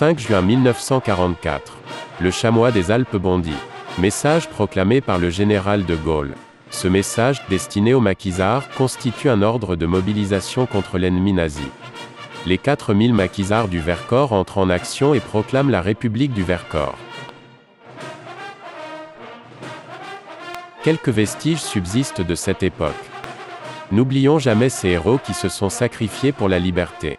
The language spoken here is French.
5 juin 1944. Le chamois des Alpes bondit. Message proclamé par le général de Gaulle. Ce message, destiné aux maquisards, constitue un ordre de mobilisation contre l'ennemi nazi. Les 4000 maquisards du Vercors entrent en action et proclament la République du Vercors. Quelques vestiges subsistent de cette époque. N'oublions jamais ces héros qui se sont sacrifiés pour la liberté.